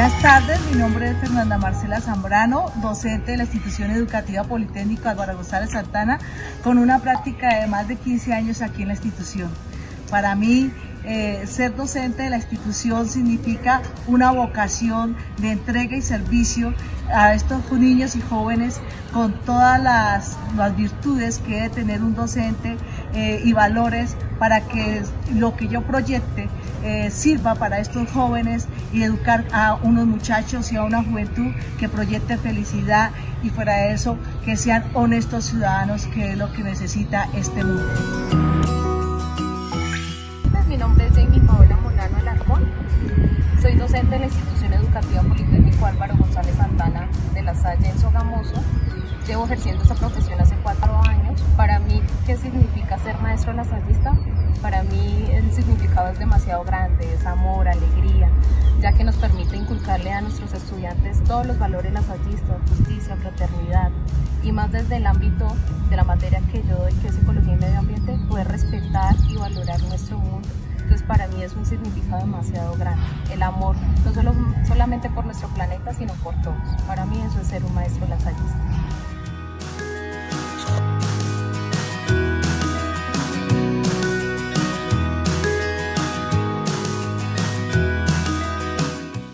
Buenas tardes, mi nombre es Fernanda Marcela Zambrano, docente de la institución educativa Politécnico Álvaro González Santana, con una práctica de más de 15 años aquí en la institución. Para mí, eh, ser docente de la institución significa una vocación de entrega y servicio a estos niños y jóvenes con todas las, virtudes que debe tener un docente eh, y valores para que lo que yo proyecte eh, sirva para estos jóvenes y educar a unos muchachos y a una juventud que proyecte felicidad y fuera de eso que sean honestos ciudadanos que es lo que necesita este mundo. Soy docente de la institución educativa Politécnico Álvaro González Santana de la Salle en Sogamoso. Llevo ejerciendo esta profesión hace cuatro años. Para mí, ¿qué significa ser maestro lasallista? Para mí significado es demasiado grande, es amor, alegría, ya que nos permite inculcarle a nuestros estudiantes todos los valores lasallistas, justicia, fraternidad, y más desde el ámbito de la materia que yo doy, que es psicología y medio ambiente, poder respetar y valorar nuestro mundo entonces para mí es un significado demasiado grande. El amor, no solo, solamente por nuestro planeta, sino por todos. Para mí eso es ser un maestro lasallista.